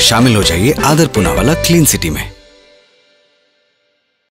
शामिल हो जाइए आदर पुनावाला क्लीन सिटी में।